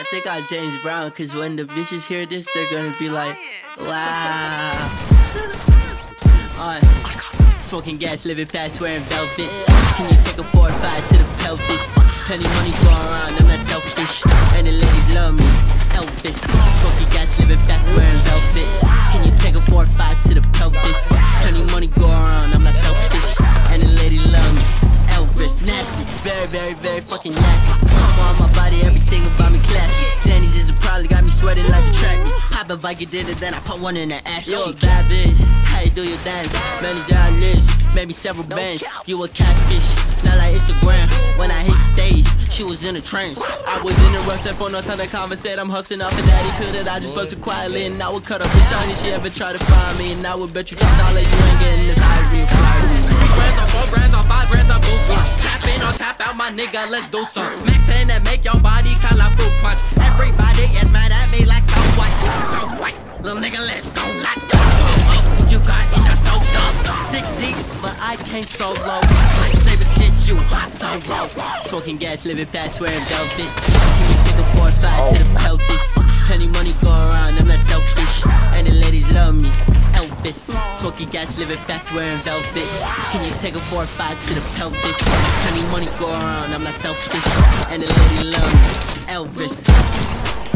I think I'm James Brown, cause when the bitches hear this, they're gonna be like, wow. On. Smoking gas, living fast, wearing velvet. Can you take a four or five to the pelvis? Plenty money going around, I'm not selfish. And the ladies love me. Elvis. Smoking gas, living fast, wearing velvet. Can you take a four or five to the pelvis? Plenty money going around, I'm not selfish. And the ladies love me. Elvis. Nasty. Very, very, very fucking nasty. Come on my body, a Viking did it, then I put one in the ass. You a bad bitch. How you do your dance? Many journalists, maybe several bands. You a catfish, not like Instagram. When I hit stage, she was in a trance. I was in a rush, that phone no time to conversate. I'm hustling off a daddy pill that I just busted quietly. And I would cut up bitch on if she ever try to find me. And I would bet you drop dollar, you ain't getting this high real Three brands on four brands on five brands on boot Tap in or tap out, my nigga, let's do some. Mac 10 that make your body call out fruit punch. What you got in there so dumb? Six deep, but I can't solo. Lightsabers hit you, Han Solo. Smoking gas, living fast, wearing velvet. Can you take a four or five to the pelvis? Plenty money go around, I'm not selfish. And the ladies love me. Elvis. Smoking gas, living fast, wearing velvet. Can you take a four or five to the pelvis? Plenty money go around, I'm not selfish. And the ladies love me. Elvis.